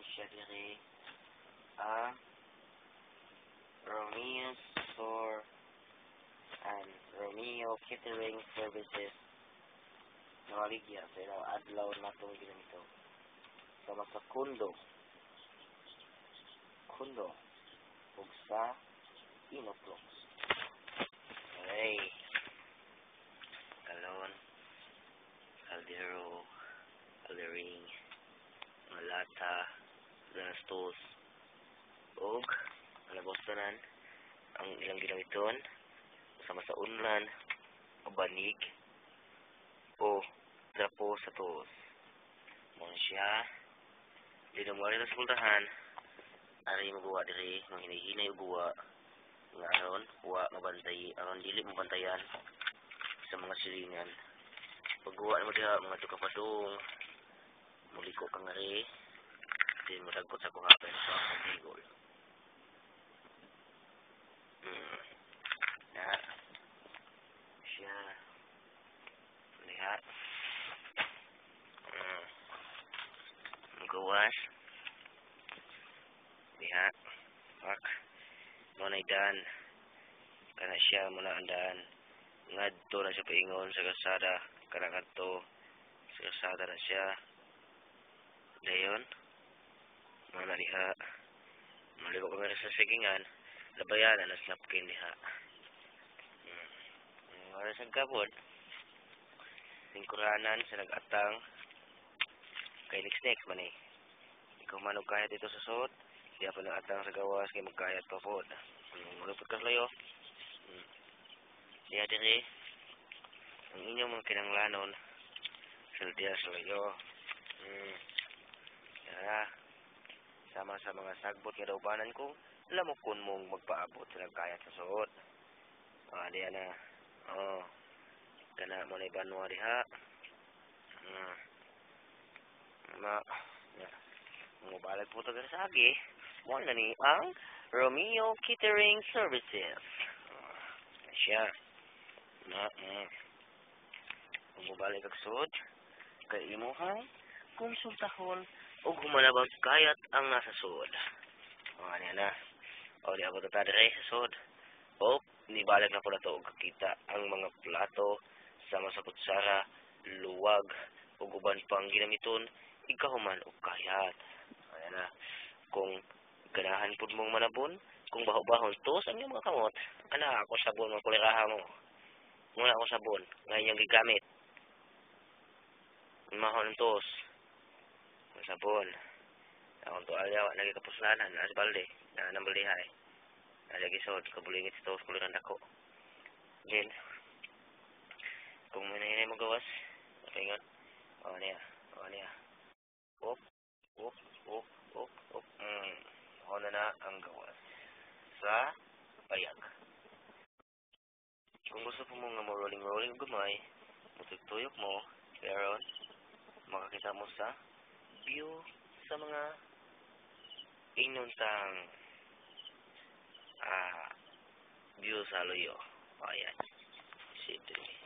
diri ang Romeo Store and Romeo Catering Services Nawaligya pero adlaw na itong ginamito sama sa kundo. Kundo ug sa gastos. Ug alabos tanan ang ilang ginamiton sama sa unlan o banig o dapo sa tuos mo siya dito mo rin sa pultahan ari magawa diri mga hinahinay o guwa nga aron wa mabantay aron dili mabantayan sa mga silingan. Pagguwa mo diha mga tukapadong muliko kang ari di mo dagkot sa kuhapin sa pagtigol hmm. Na siya. Lihat hmm. Gawas lihat wak mo na idan kana siya mo na andan ngadto na siya paingon sa kasada kana ngadto sa kasada na siya. Dayon. mo na diha maliko ka nga sa sigingan labayanan na napkin diha hmm. wala sa gabon lingkuranan sa nag-atang. Kay next next man eh. Ikaw manog kaya dito sa suot. Di pa nag-atang sa gawas kay magkayat pa po hmm. malupot ka layo hmm. diya diri. Ang inyong mga kinanglanon. Sa diya sa layo hmm. Kaya, sama sa mga sagbot nga daubanan ko, lamukon mong magpaabot sa nagkayat sa suot. Ah, diya na. Oh. Kana mo na ibanwa diha. Hmm. Ma, ya. Mubalag po tagal sa agi. Mo na ni ang Romeo Catering Services. Ah, siya. Na, mm. Mubalik kag suot. Kay imo hang konsultahon ug humanabang kayat ang nasa suod. O, yan na. O, di abot ta dire sa suod. O, nibalik na po na to. Kakita ang mga plato sama sa kutsara, luwag, ug uban pang ginamiton, ikahuman og kayat. Ayan na. Kung ganahan pud mong manabon, kung baho-bahon tos ang mga kamot, ana ako sabon mga kuliraha mo. Muna ako sabon, ngayon yung gigamit. Mahon tos sabon. Akong to alya, lagi kapuslanan, as balde, na nang balihay. Lagi sod, kabulingit ito, kuliran dako. Then, kung may nangyay mo gawas, paingon, o niya, o niya. Op, op, op, op, op, mm. O na na ang gawas. Sa payag. Kung gusto po mo nga mo rolling-rolling gumay, mutugtuyok mo, pero makakita mo sa view sa mga inuntang ah view sa luyo. O, ayan. Sidri.